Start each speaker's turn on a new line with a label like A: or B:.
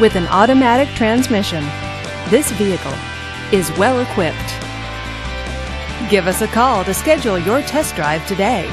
A: With an automatic transmission, this vehicle is well equipped. Give us a call to schedule your test drive today.